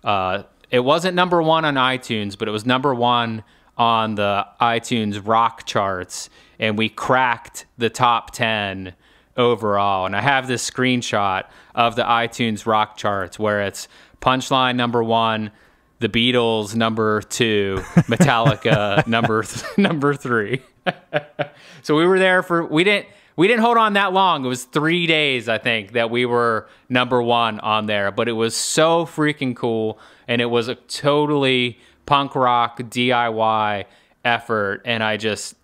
uh, it wasn't number one on iTunes, but it was number one on the iTunes rock charts, and we cracked the top 10 overall. And I have this screenshot of the iTunes rock charts where it's Punchline number one, The Beatles number two, Metallica number th- number three. so we were there for we didn't we didn't hold on that long. It was three days, I think, that we were number one on there. But it was so freaking cool, and it was a totally punk rock DIY effort, and I just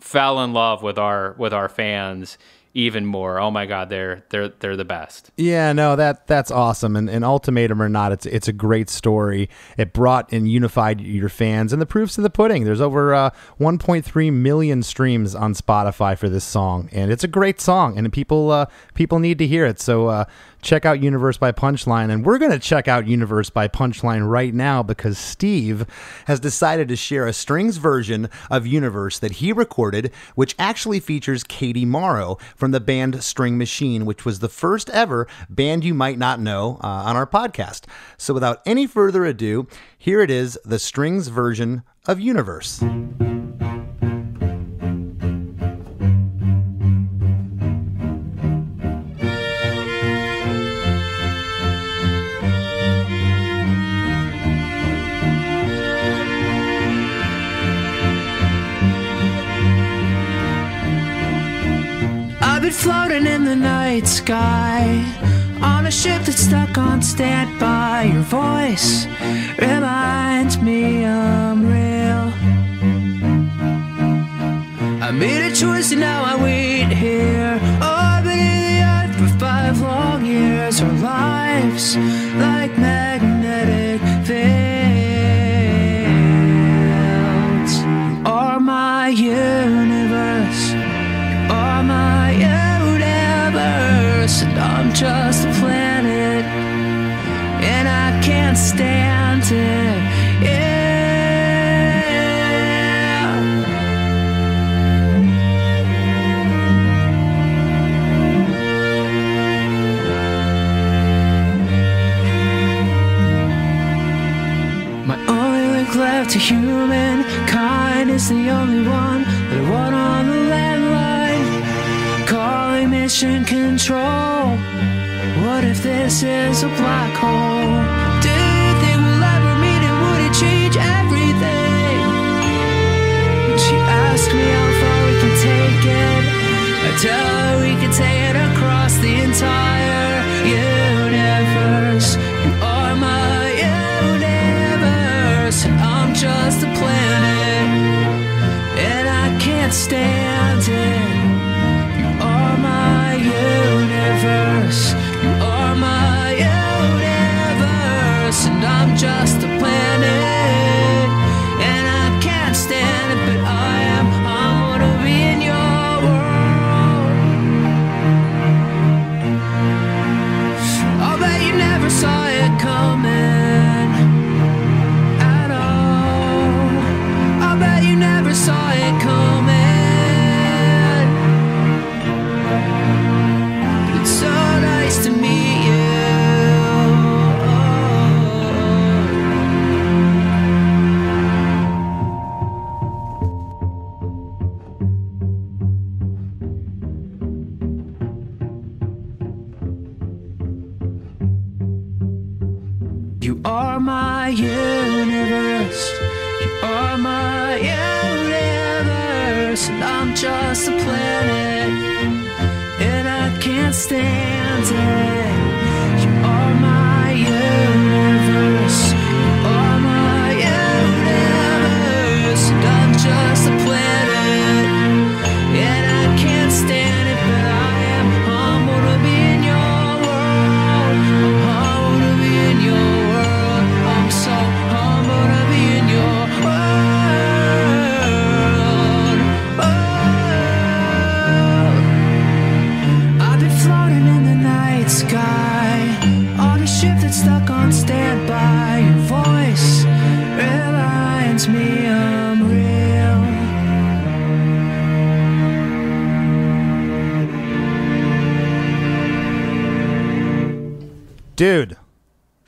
fell in love with our with our fans even more. Oh my god, they're they're they're the best. Yeah, no, that that's awesome. And, and ultimatum or not, it's it's a great story. It brought and unified your fans, and the proofs in the pudding. There's over uh, 1.3 million streams on Spotify for this song, and it's a great song, and people uh, people need to hear it. So uh, check out Universe by Punchline, and we're gonna check out Universe by Punchline right now because Steve has decided to share a strings version of Universe that he recorded, which actually features Katie Morrow from the band String Machine, which was the first ever band you might not know uh, on our podcast. So without any further ado, here it is the strings version of Universe. Floating in the night sky on a ship that's stuck on standby. Your voice reminds me I'm real. I made a choice and now I wait here, oh, orbiting the earth for five long years. Our lives like magnetic I'm just a planet, and I can't stand it. Yeah. My only link left to humankind is the only one that I want on the landline. Calling mission control. This is a black hole? Do ever meet would it change everything? She asked me how far we can take it, I tell her we can take it across the entire universe. You are my universe, I'm just a planet, and I can't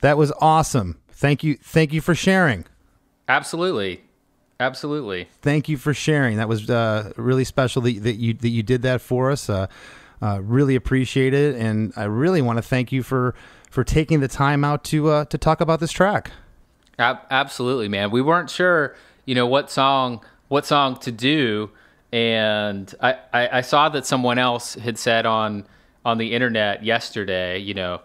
that was awesome. Thank you. Thank you for sharing. Absolutely. Absolutely. Thank you for sharing. That was uh, really special that, that you that you did that for us. Uh, uh, really appreciate it, and I really want to thank you for for taking the time out to uh, to talk about this track. Ab- absolutely, man. We weren't sure, you know, what song what song to do, and I, I, I saw that someone else had said on on the internet yesterday, you know,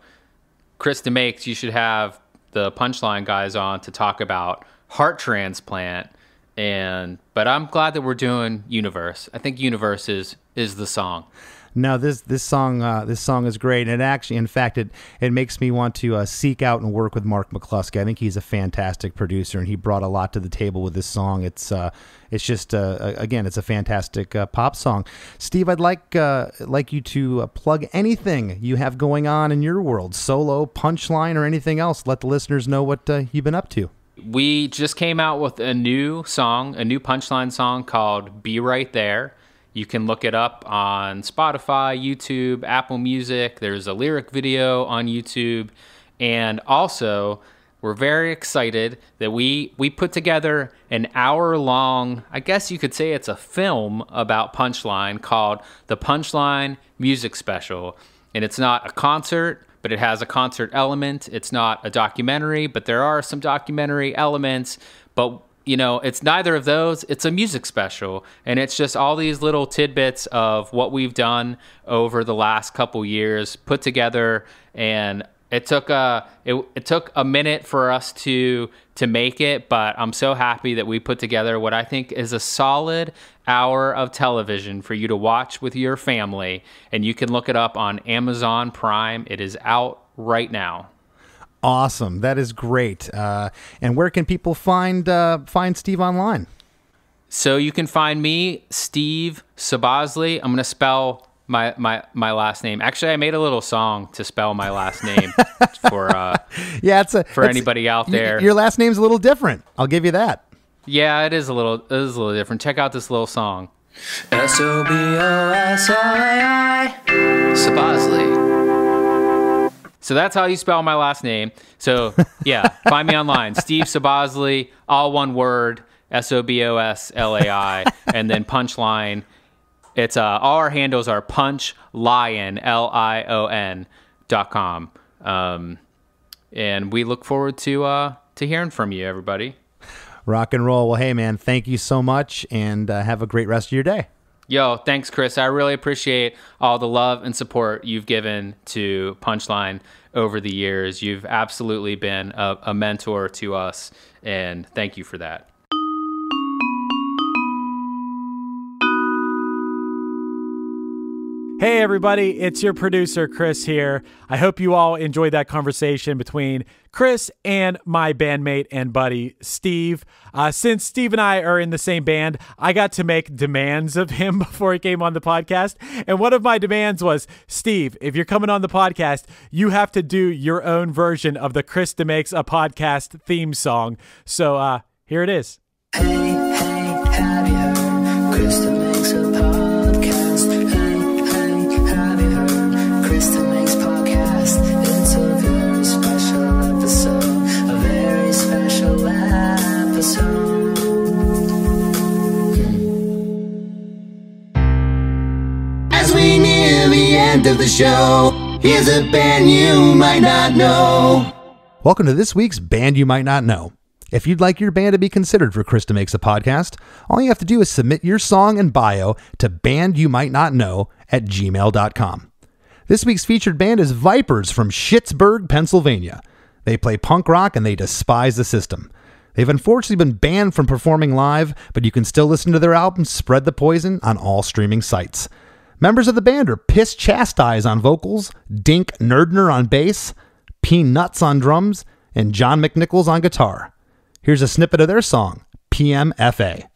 Chris DeMakes you should have the punchline guys on to talk about heart transplant, and but I'm glad that we're doing Universe. I think Universe is is the song. No, this this song uh, this song is great, and it actually, in fact, it it makes me want to uh, seek out and work with Mark McCluskey. I think he's a fantastic producer, and he brought a lot to the table with this song. It's uh, it's just uh, again, it's a fantastic uh, pop song. Steve, I'd like uh, like you to plug anything you have going on in your world, solo, punchline, or anything else. Let the listeners know what you've been up to. we just came out with a new song, a new punchline song called Be Right There. You can look it up on Spotify, YouTube, Apple Music. There's a lyric video on YouTube. And also, we're very excited that we we put together an hour long, I guess you could say it's a film about Punchline called The Punchline Music Special. And it's not a concert, but it has a concert element. It's not a documentary, but there are some documentary elements. But you know, it's neither of those. It's a music special, and it's just all these little tidbits of what we've done over the last couple years put together. And it took a it, it took a minute for us to to make it, but I'm so happy that we put together what I think is a solid hour of television for you to watch with your family. And you can look it up on Amazon Prime. It is out right now. Awesome, that is great. Uh, and where can people find uh, find Steve online? So you can find me, Steve Soboslai. I'm gonna spell my my my last name. Actually, I made a little song to spell my last name for uh Yeah, it's a For it's- anybody out y- there. Your last name's a little different. I'll give you that. yeah, it is a little it is a little different. Check out this little song. S O B O S L A I. Soboslai. So that's how you spell my last name. So yeah, find me online, Steve Soboslai, all one word, S O B O S L A I, and then Punchline. It's uh, all our handles are Punch Lion L I O N dot com, um, and we look forward to uh, to hearing from you, everybody. Rock and roll. Well, hey man, thank you so much, and uh, have a great rest of your day. Yo, thanks, Chris. I really appreciate all the love and support you've given to Punchline over the years. You've absolutely been a, a mentor to us, and thank you for that. Hey, everybody, it's your producer, Chris here. I hope you all enjoyed that conversation between Chris and my bandmate and buddy, Steve. Uh, since Steve and I are in the same band, I got to make demands of him before he came on the podcast. And one of my demands was Steve, if you're coming on the podcast, you have to do your own version of the Chris DeMakes a Podcast theme song. So uh, here it is. End of the show, here's a band you might not know. Welcome to this week's Band You Might Not Know. If you'd like your band to be considered for Chris DeMakes a Podcast, all you have to do is submit your song and bio to bandyoumightnotknow at gmail.com. This week's featured band is Vipers from Schittsburg, Pennsylvania. They play punk rock and they despise the system. They've unfortunately been banned from performing live, but you can still listen to their album Spread the Poison on all streaming sites. Members of the band are Piss Chastise on vocals, Dink Nerdner on bass, P Nuts on drums, and John McNichols on guitar. Here's a snippet of their song, PMFA.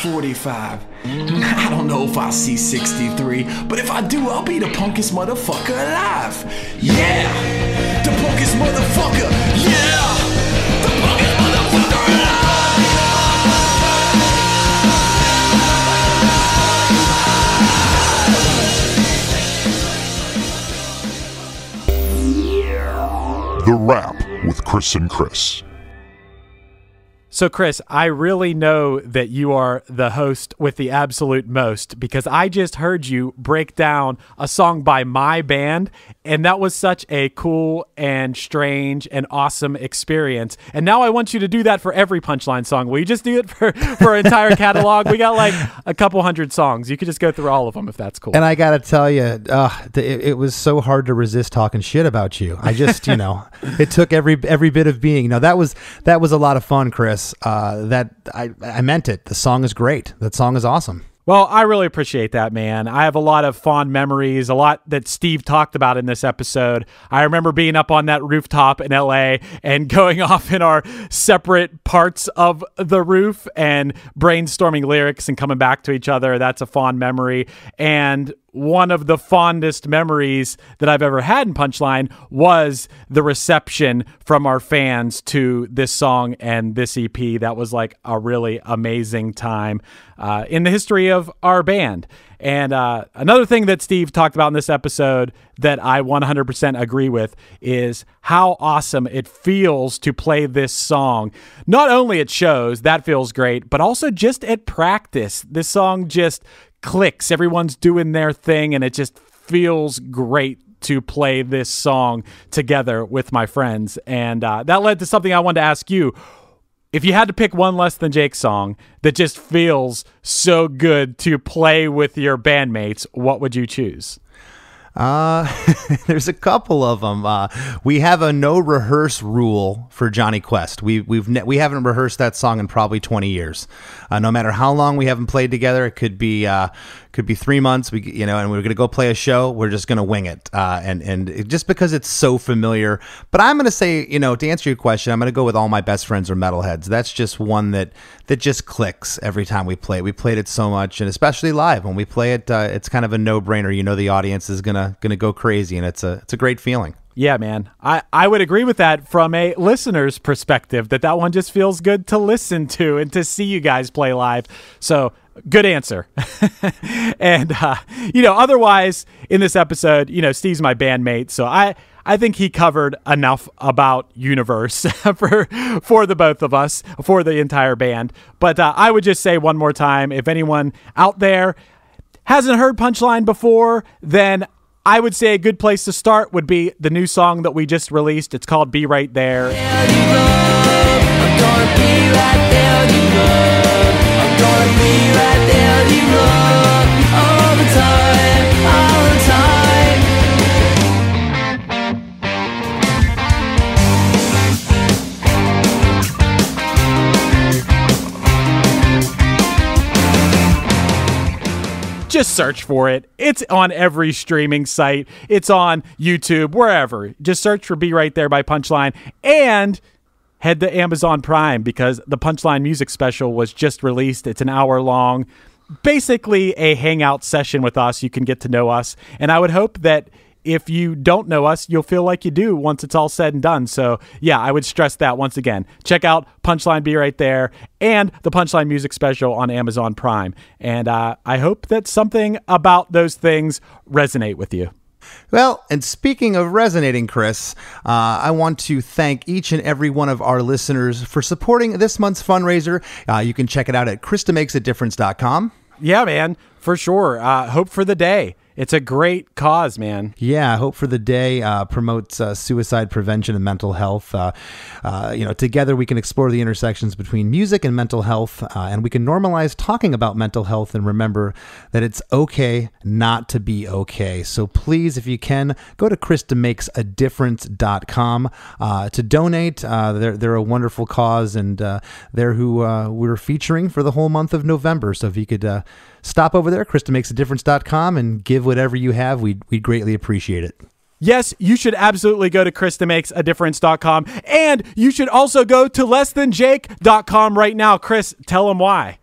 45. I don't know if I'll see 63, but if I do, I'll be the punkest motherfucker alive. Yeah, the punkest motherfucker. Yeah, the punkest motherfucker alive. The Rap with Chris and Chris. So, Chris, I really know that you are the host with the absolute most because I just heard you break down a song by my band, and that was such a cool and strange and awesome experience. And now I want you to do that for every Punchline song. Will you just do it for, for entire catalog? We got like a couple hundred songs. You could just go through all of them if that's cool. And I got to tell you, uh, it, it was so hard to resist talking shit about you. I just, you know, it took every every bit of being. No, that was that was a lot of fun, Chris. Uh, that I I meant it. The song is great. That song is awesome. Well, I really appreciate that, man. I have a lot of fond memories, a lot that Steve talked about in this episode. I remember being up on that rooftop in LA and going off in our separate parts of the roof and brainstorming lyrics and coming back to each other. That's a fond memory. And one of the fondest memories that I've ever had in Punchline was the reception from our fans to this song and this EP. That was like a really amazing time uh, in the history of our band. And uh, another thing that Steve talked about in this episode that I 100% agree with is how awesome it feels to play this song. Not only at shows, that feels great, but also just at practice. This song just clicks. Everyone's doing their thing, and it just feels great to play this song together with my friends. And uh, that led to something I wanted to ask you. If you had to pick one Less Than Jake song that just feels so good to play with your bandmates, what would you choose? Uh, there's a couple of them. Uh, we have a no rehearse rule for Johnny Quest. We we've ne- we haven't rehearsed that song in probably 20 years. Uh, no matter how long we haven't played together, it could be uh, could be three months. We you know, and we're gonna go play a show. We're just gonna wing it. Uh, and and it, just because it's so familiar. But I'm gonna say, you know, to answer your question, I'm gonna go with all my best friends are metalheads. That's just one that that just clicks every time we play. it. We played it so much, and especially live when we play it, uh, it's kind of a no brainer. You know, the audience is gonna gonna go crazy, and it's a it's a great feeling. Yeah, man. I, I would agree with that from a listener's perspective that that one just feels good to listen to and to see you guys play live. So, good answer. and, uh, you know, otherwise in this episode, you know, Steve's my bandmate. So I, I think he covered enough about Universe for for the both of us, for the entire band. But uh, I would just say one more time if anyone out there hasn't heard Punchline before, then I would say a good place to start would be the new song that we just released. It's called Be Right There. Just search for it. It's on every streaming site. It's on YouTube, wherever. Just search for Be Right There by Punchline and head to Amazon Prime because the Punchline music special was just released. It's an hour long. basically a hangout session with us. You can get to know us. And I would hope that if you don't know us, you'll feel like you do once it's all said and done. So, yeah, I would stress that once again. Check out Punchline Be right there and the Punchline Music Special on Amazon Prime. And uh, I hope that something about those things resonate with you. Well, and speaking of resonating, Chris, uh, I want to thank each and every one of our listeners for supporting this month's fundraiser. Uh, you can check it out at ChrisDeMakesADifference.com. Yeah, man, for sure. Uh, hope for the day. It's a great cause, man. Yeah, Hope for the Day uh, promotes uh, suicide prevention and mental health. Uh, uh, you know, together we can explore the intersections between music and mental health, uh, and we can normalize talking about mental health and remember that it's okay not to be okay. So please, if you can, go to ChrisDeMakesADifference.com uh, to donate. Uh, they're, they're a wonderful cause, and they're who we're featuring for the whole month of November. So if you could stop over there, ChrisDeMakesADifference.com, and give whatever you have, we'd, we'd greatly appreciate it. Yes, you should absolutely go to ChrisDeMakesADifference.com and you should also go to LessThanJake.com right now. Chris, tell them why.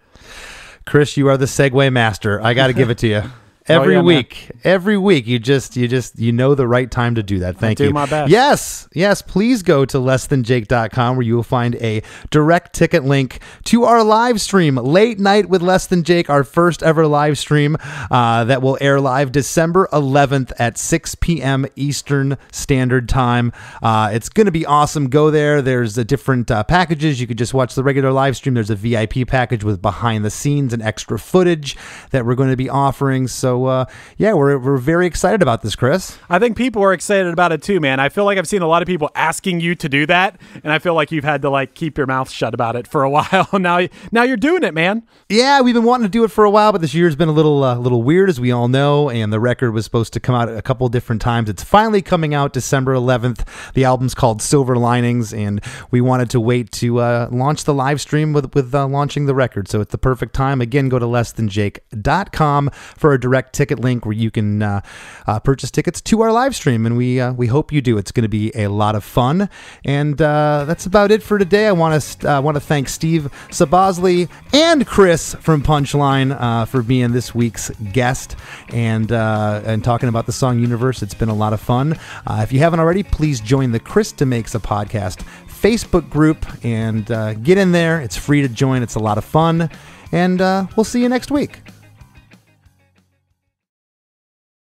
Chris, you are the segue master. I got to give it to you. Every yeah, man. week, every week, you just, you just, you know the right time to do that. Thank do you. my best. Yes, yes. Please go to lessthanjake.com where you will find a direct ticket link to our live stream, Late Night with Less Than Jake, our first ever live stream uh, that will air live December 11th at 6 p.m. Eastern Standard Time. Uh, it's going to be awesome. Go there. There's a different uh, packages. You could just watch the regular live stream. There's a VIP package with behind the scenes and extra footage that we're going to be offering. So, uh, yeah, we're, we're very excited about this, Chris. I think people are excited about it too, man. I feel like I've seen a lot of people asking you to do that, and I feel like you've had to like keep your mouth shut about it for a while. now, now you're doing it, man. Yeah, we've been wanting to do it for a while, but this year's been a little uh, little weird, as we all know. And the record was supposed to come out a couple different times. It's finally coming out December 11th. The album's called Silver Linings, and we wanted to wait to uh, launch the live stream with with uh, launching the record. So it's the perfect time. Again, go to less than lessthanjake.com for a direct ticket link where you can uh, uh, purchase tickets to our live stream, and we uh, we hope you do. It's going to be a lot of fun, and uh, that's about it for today. I want to uh, want to thank Steve Soboslai and Chris from Punchline for being this week's guest and and talking about the song Universe. It's been a lot of fun. If you haven't already, please join the Chris DeMakes a Podcast Facebook group and uh, get in there. It's free to join. It's a lot of fun, and uh, we'll see you next week.